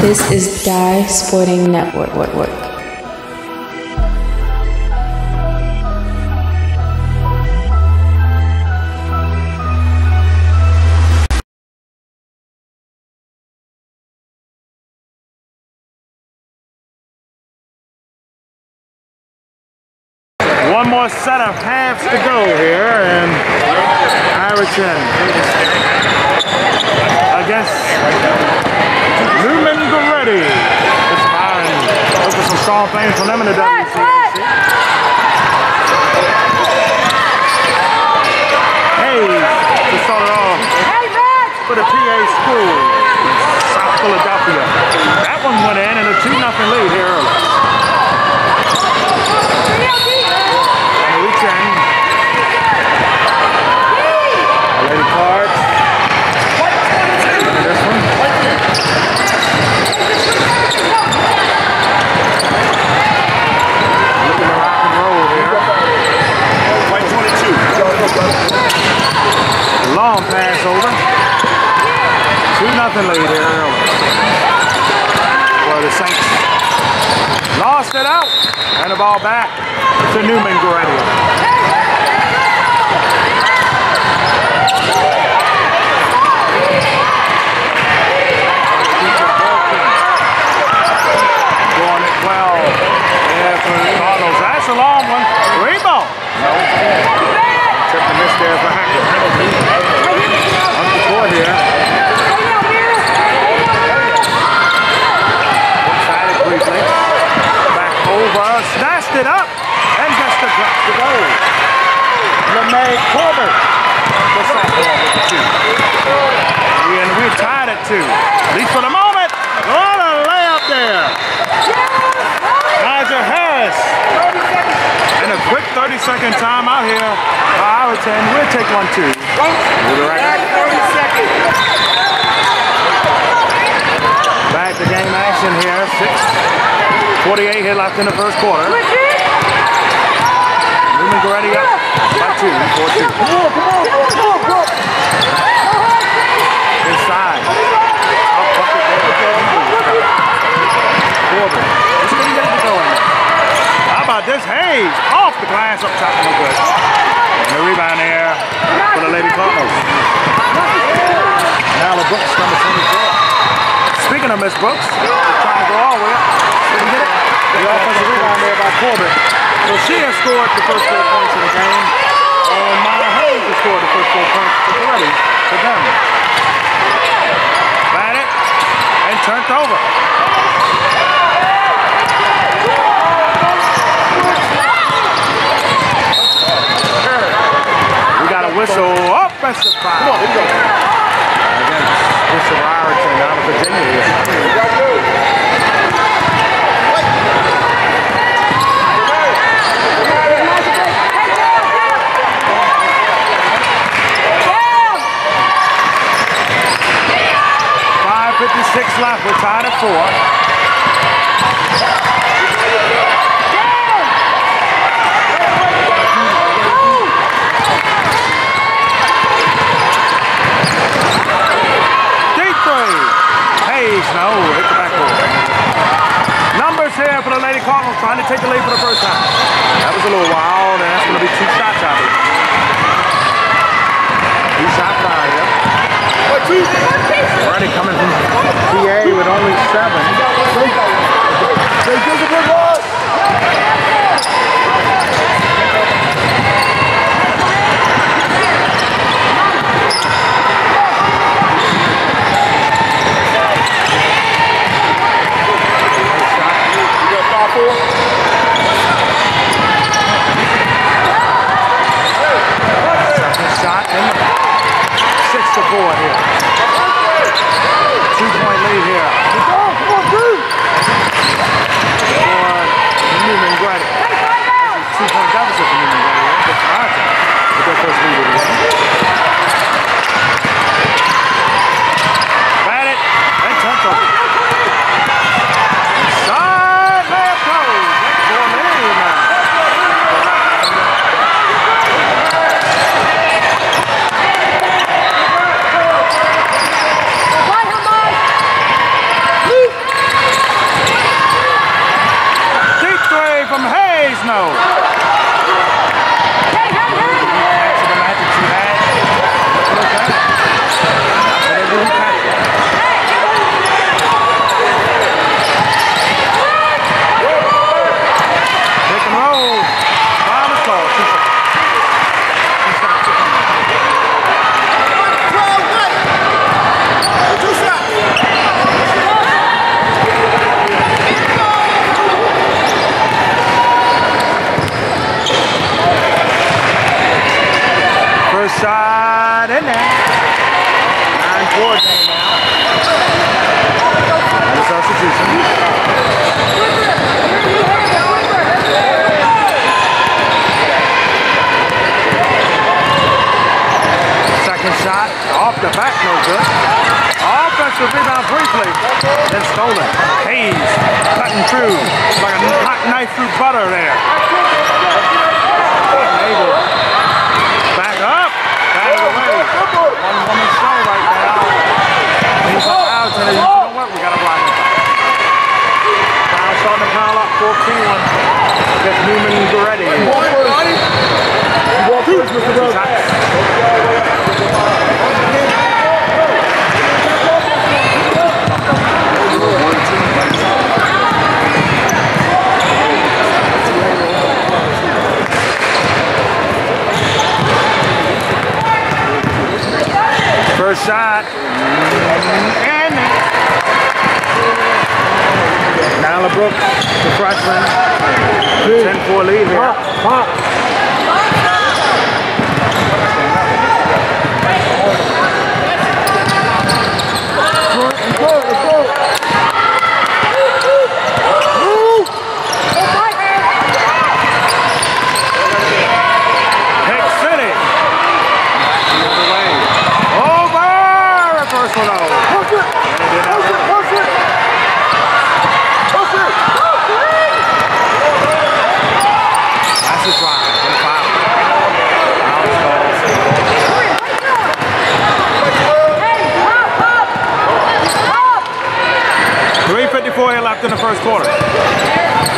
This is Dye Sporting Network. One more set of halves to go here, and Ireton against Newman Goretti. It's fine. Those are some strong things from them in the WCAC. Hayes to start it off for the PA School, South Philadelphia. That one went in and a 2 0 lead here early. On the reach in. Lady Clark. Look at this one. Looking to rock and roll here. White 22. Long pass over. 2 nothing lead here. For the Saints. Lost it out. And the ball back to Neumann well. Cardinals. That's a long one. Rebound. No. Took the miss there for Hackett. On the court here. Inside it briefly. Back over. Snatched it up. And gets the drop to go. LeMay Corbett. The sophomore with the two. And we're tied at two. At least for the moment. What a layup there. Nigel Harris. And a quick 30 second time out here by Ireton. We'll take one two. With the record. Back to game action here. Six. 48 here left in the first quarter. Neumann-Goretti up by two. Four two. Inside. Up bucket there. Corbin. Just couldn't get it to go in there. How about this? Hayes off the glass up top. No good. And the rebound there for the Lady Cardinals. Now the Brooks, number 24. Speaking of Miss Brooks, trying to go all the way up. Didn't get it. The offensive rebound there by Corbett. So she has scored the first four points of the game. And Maya Hayes has scored the first four points already for them. Batted and turned over. A whistle. Oh, Offensive foul. Come on, here we go. Against Bishop Ireton out of Virginia here. Fifty-six left. We're tied at four. Deep three. Hayes, no, hit the backboard. Numbers here for the Lady Cardinals trying to take the lead for the first time. That was a little wild, and that's going to be two shots out of it. Two shots out of here. Already coming from PA with only seven. Second shot and six to here. Two point lead here. For Neumann-Goretti. Two point deficit for Neumann-Goretti. Good for With their first lead of the game. Bat it and turned shot in there. Nine four game out. And substitution. Second shot off the back, no good. Offensive rebound briefly, then stolen. Hayes cutting through like a hot knife through butter there. Unable One woman show right now. He's out and you know what? We got to block him. Now starting to pile up 14 against Neumann-Goretti. Shots. First shot. And Nyla Brooks, the freshman. 10-4 lead here. Heck City. The other way. Over! Reverse one over. And it did not work. That's a drive. And a foul. Foul called. Three fifty-four here left in the first quarter.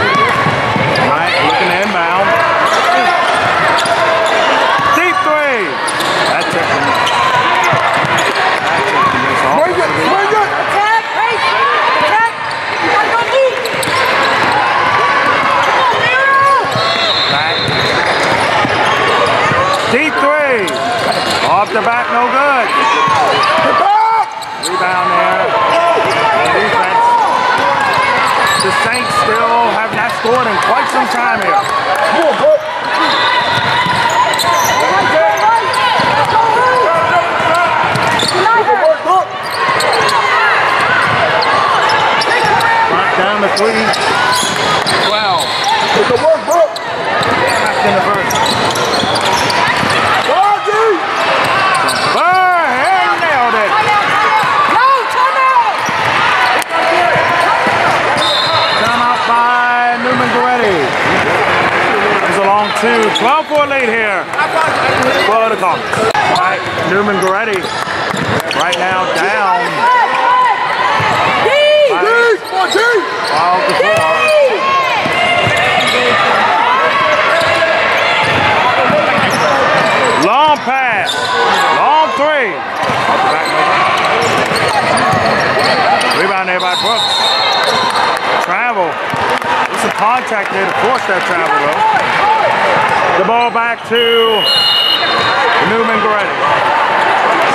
Right, looking to inbound. Deep three. That took him. That took him. It's all- Back. Deep three. The back, no good. Rebound there. Defense. The Saints still have not scored in quite some time here. Front down to three. 12. Left in the first. Burr nailed it. Timeout by Neumann-Goretti. There's a long two. 12-4 lead here for the Cardinals. All right, Neumann-Goretti right now down 12 to 4. Long pass. Long three. Rebound there by Brooks. Travel. There's some contact there to force that travel though. The ball back to Neumann-Goretti.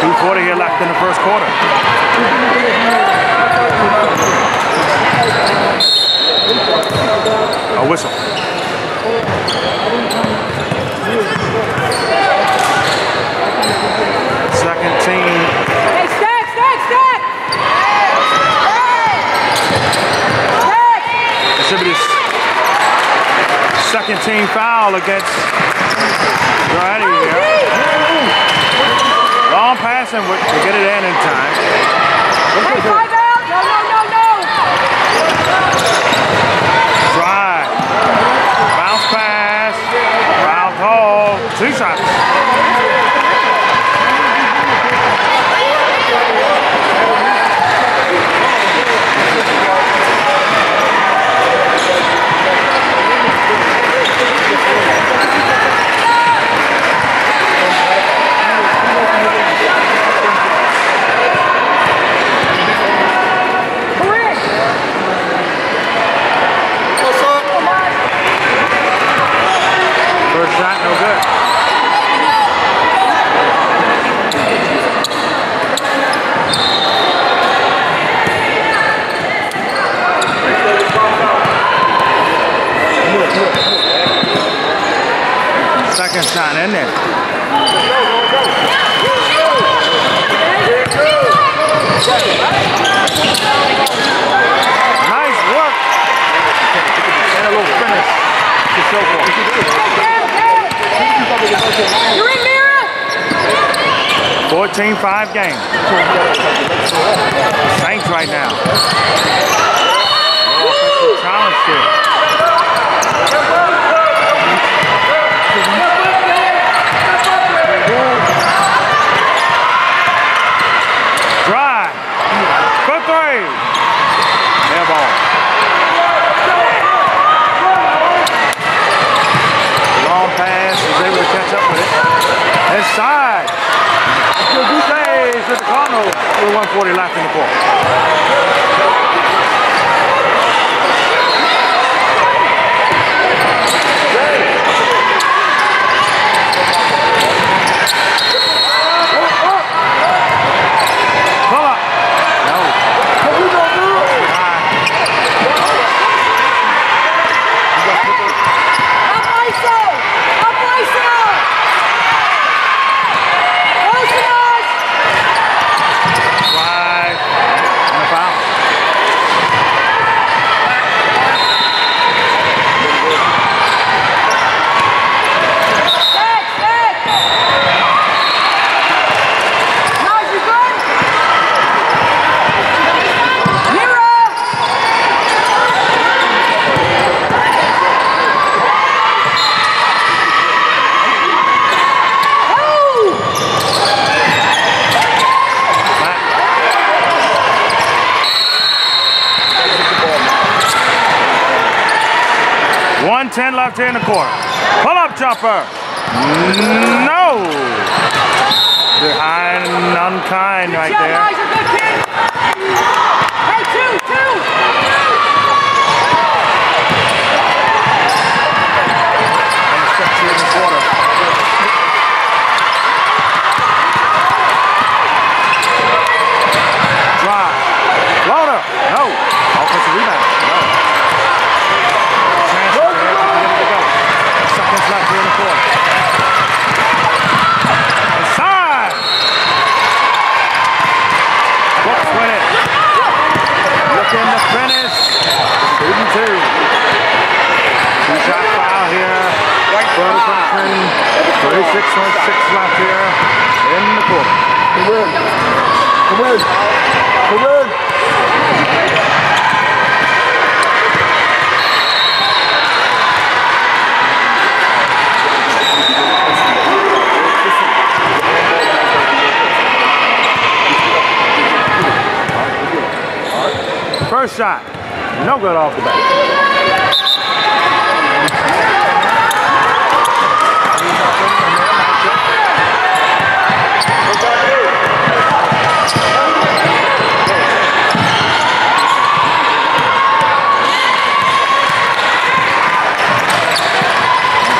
240 here left in the first quarter. A whistle. Second team It should be the second team foul against Goretti here. Long passing to get it in in time. Drive. Bounce pass. Foul call. Two shots. First shot, no good. sunshine, isn't it? Nice work. And a little finish to show for it. You're in mirror. 14-5 game. Saints 10 left here in the court. Pull up chopper. No. Behind unkind right there. Looking to finish. Shooting two. Two shot foul here. Brother Thompson. 36.6 left here in the quarter. Come in. Come in. Come in. First shot. No good off the bat.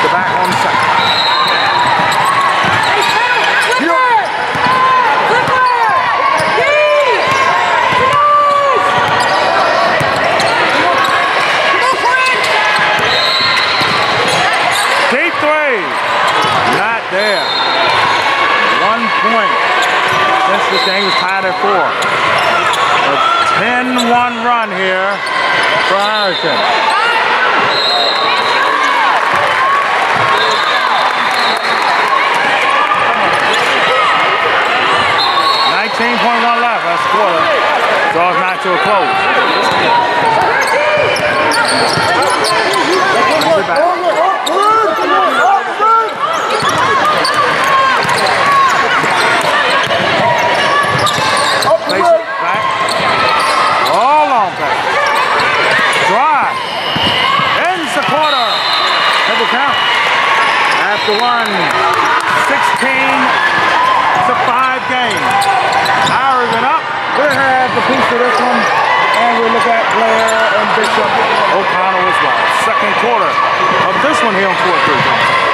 The back on second. Hey, Phil, Flipper. Flipper. Key. Naj. Go for it. Deep three. Not there. One point. Since this game was tied at four. A 10-1 run here for Ireton. Nineteen point one left. That's quarter. It's not to a close. Brings it back. Place it back. All on back. Drive. Ends the quarter. Double count. After one, 16 to 5 game. Ours and up. We'll have the piece of this one. And we'll look at And Bishop O'Connell as well. Second quarter of this one here on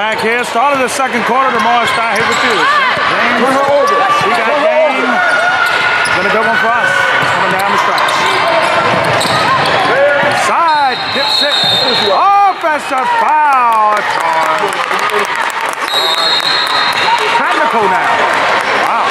back here. Start of the second quarter. Tomorrow start here with you. James, we got game. Been a good one for us. Coming down the stretch. Side, dips it. Oh, Offensive foul. Technical now. Wow.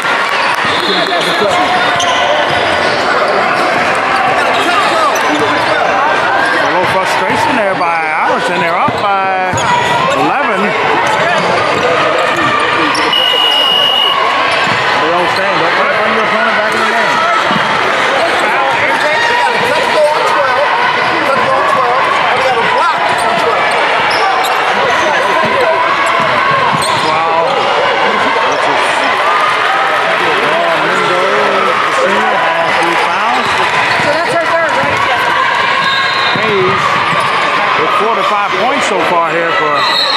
so far here for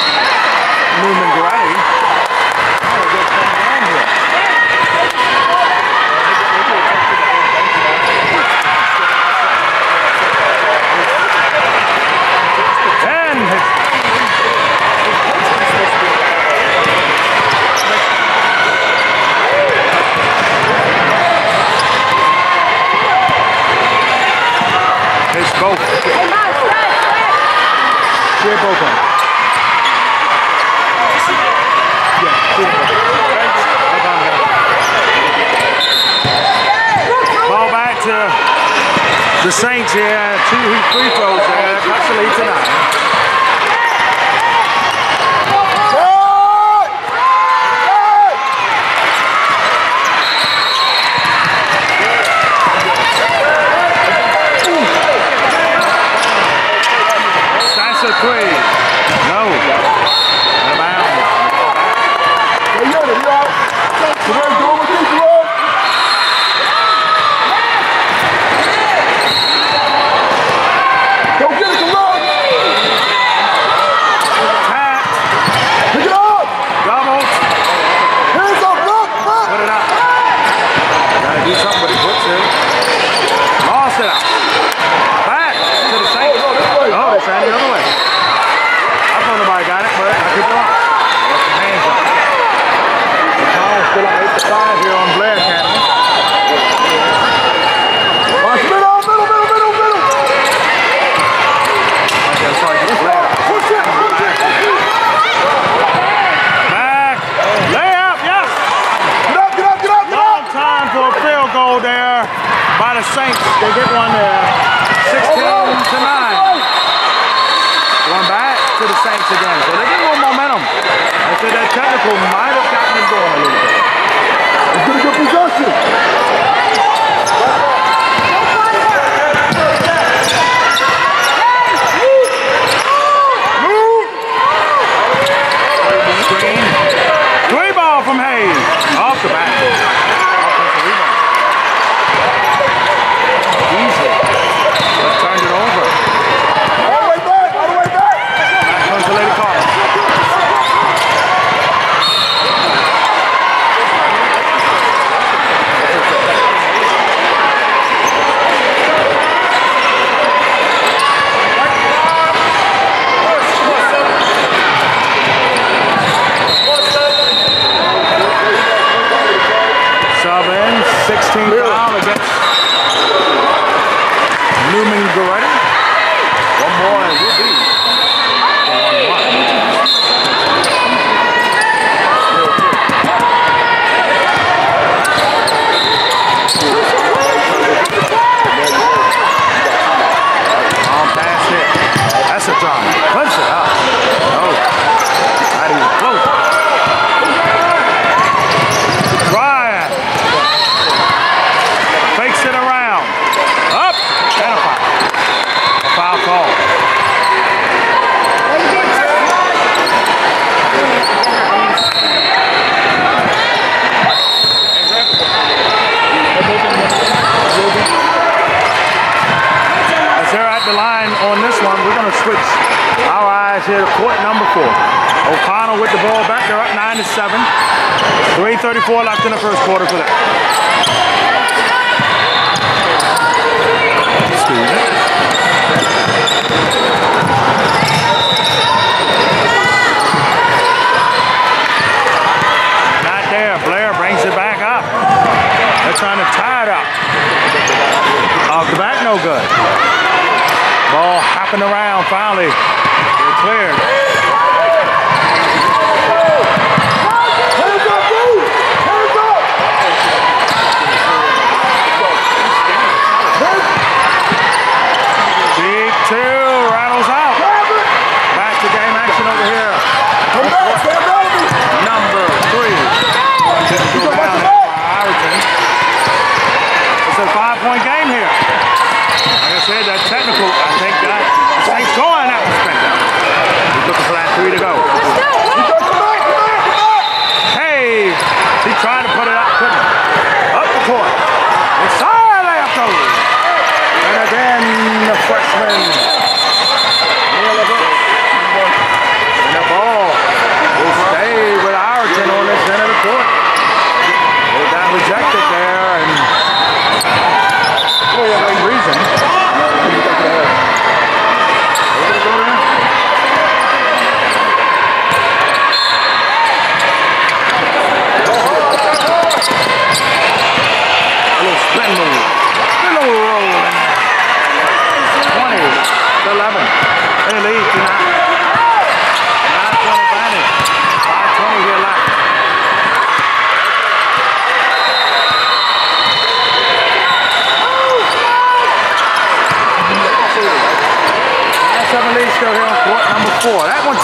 here. That technical might have gotten him going a little bit. He's going to get possession. seven. 3.34 left in the first quarter for that. Student. trying to tie it up. Off the back, no good. Ball hopping around, finally. They're cleared.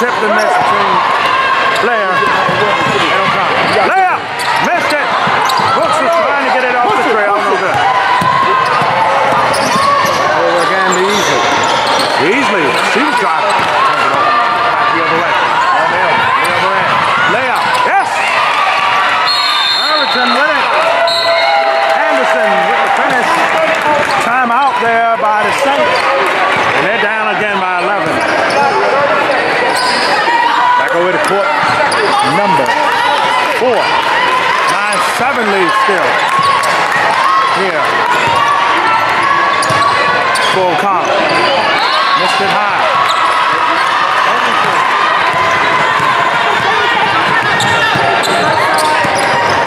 intercept the message. still. Here. Full count. Missed it high.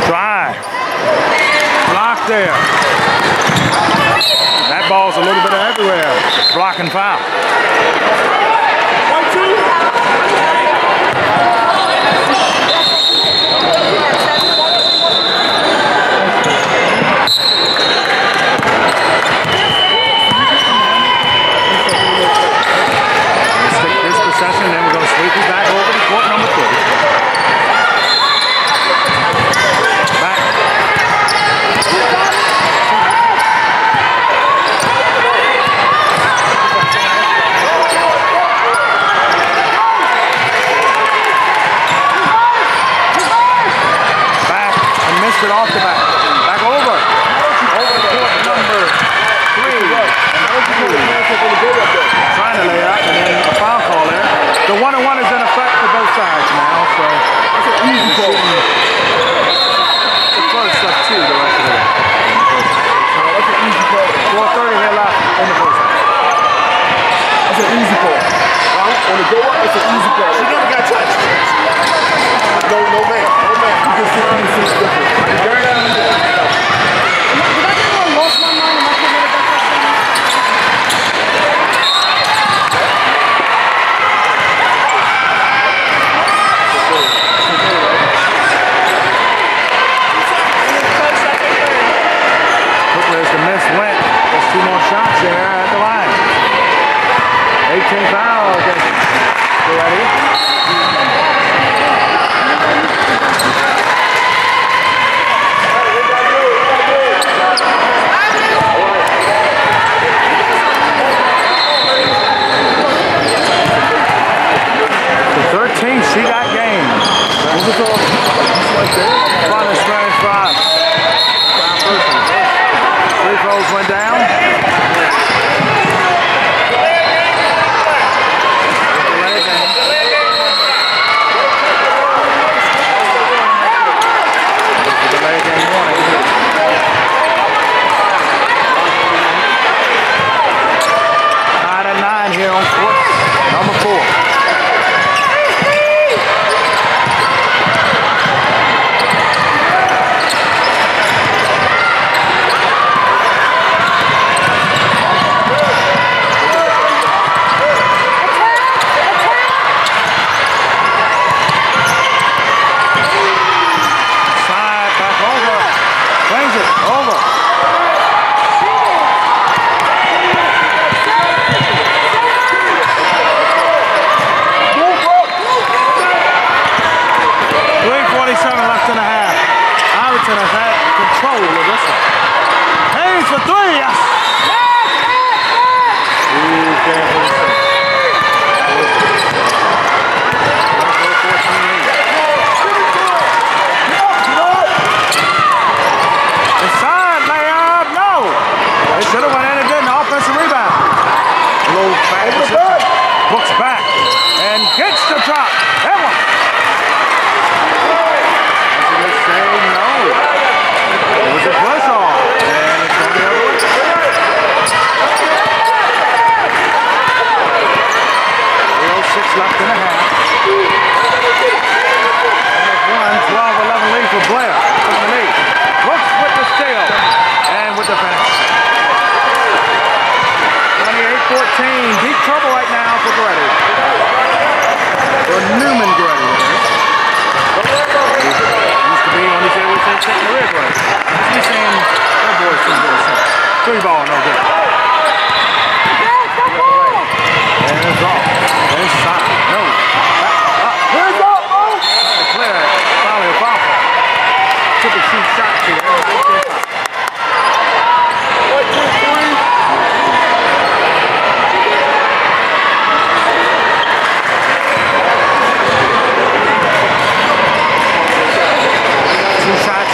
Drive. Block there. That ball's a little bit everywhere. Block and foul.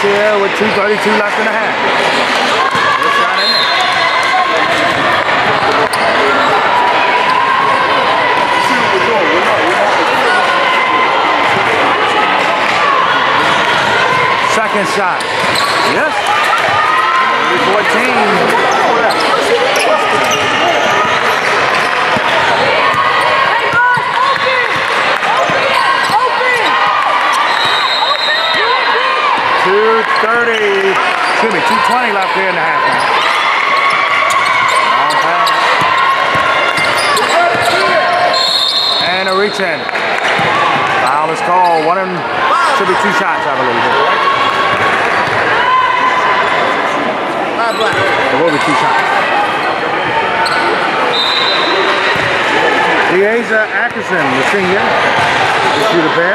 here with 232 left and a half. Second shot. Yes. 14. 230, excuse me, 220 left here in the half. Long pass. And a reach in. Foul is called. One and should be two shots, I believe. It will be two shots. Deasia Atkinson, the senior, to shoot a pair.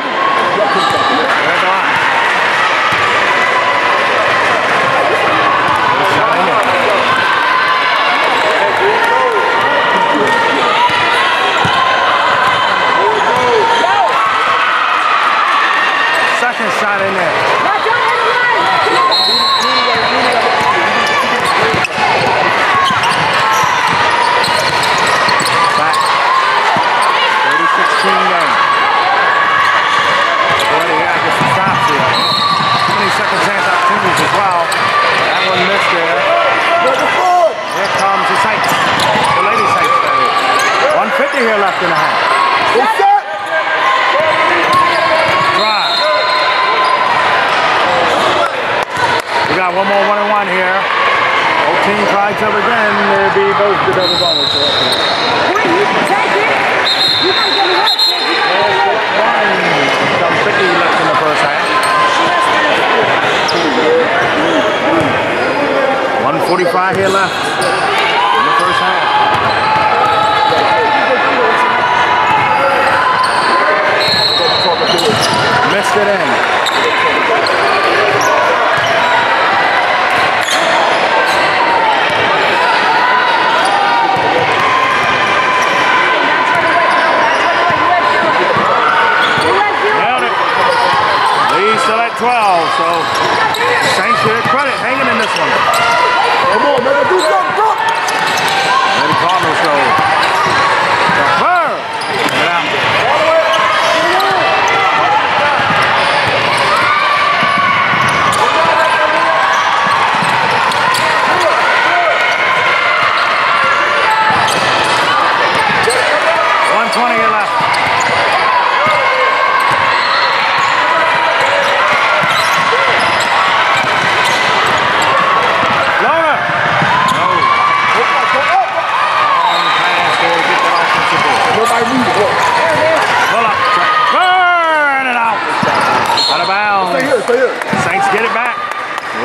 Out of bounds. Stay here, stay here. Saints get it back.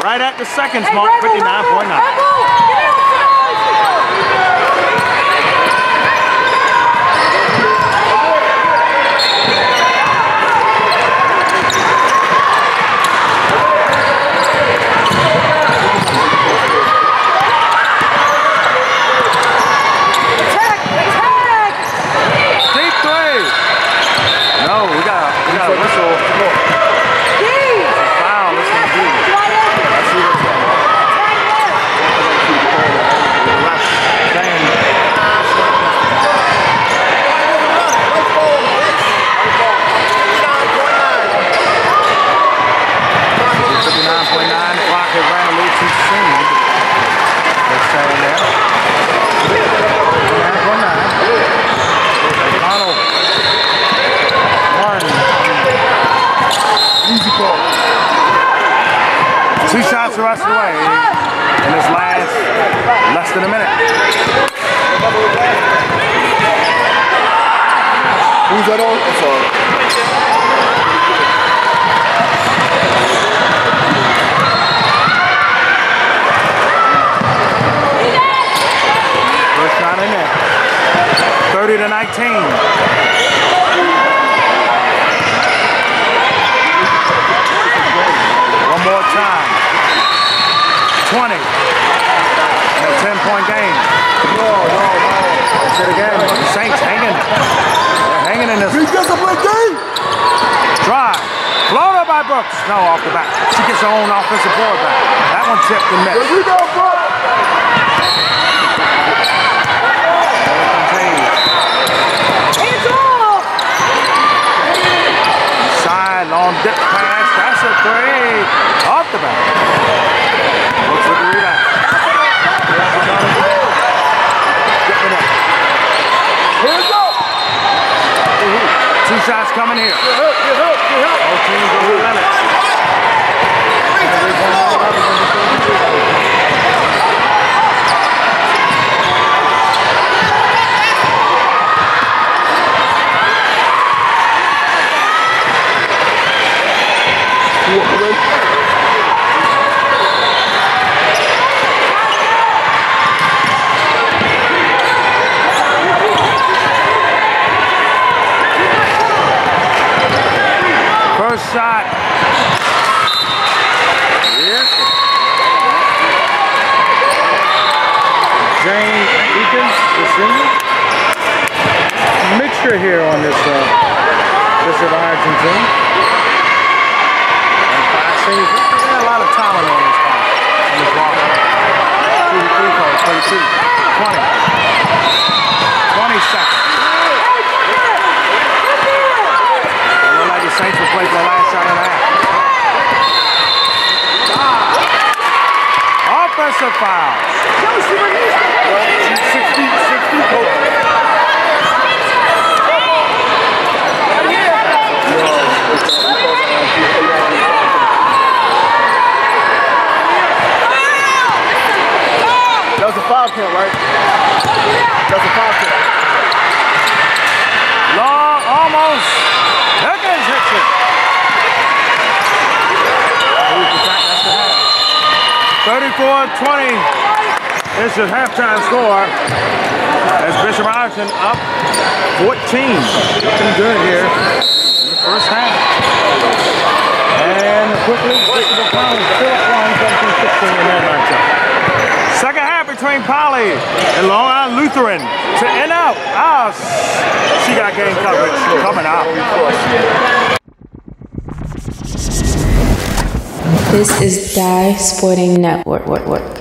Right at the seconds hey, mark, 59.9. thrust away in his last less than a minute. Who's that on? I'm sorry. First shot in there. 30 to 19. They're hanging in this. Be disciplined, game. Drive. Floater by Brooks. No, off the back. She gets her own offensive board back. That one tipped and Here we go, bro. Hands off! Side, long dip pass. That's a three. Off the back. Looks like a rebound. Getting it. Hands up. Two shots coming here. Get help, get help, get help. Both teams over the limit. Walk away. First shot. Yes. Jane Eakins, the senior. Mixture here on this uh, Bishop Ireton team. And five seniors. There's a lot of talent on this team. On this roster. Two to three calls, 22. 20. 20 seconds. It looked like the Saints will play for the last shot and a half. Offensive foul. 60, 60, coach. That was a five count, right? That's a five count. Long, almost. Higgins hits it. Who's the back? That's the half. 34-20 is halftime score. As Bishop Ireton up 14. Looking good here in the first half. And quickly, Bishop Collins still up one, 17-16 in that matchup. Second half between Poly and Long Island Lutheran to end out. Ah, she got game coverage coming out. This is Dye Sporting Network.